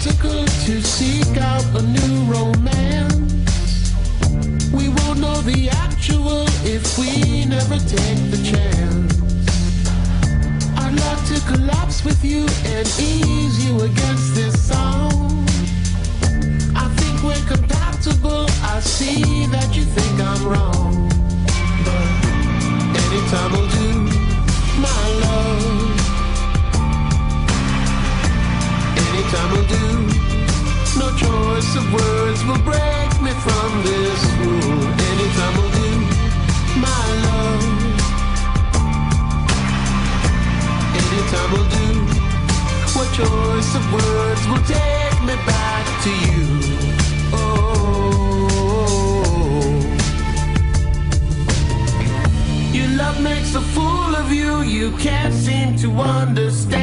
to seek out a new romance. We won't know the actual if we never take the chance. I'd like to collapse with you and ease you against this. I think we're compatible. I see that you think I'm wrong. Of words will break me from this rule. Anytime will do, my love. Anytime will do. What choice of words will take me back to you? Oh. Your love makes a fool of you, you can't seem to understand.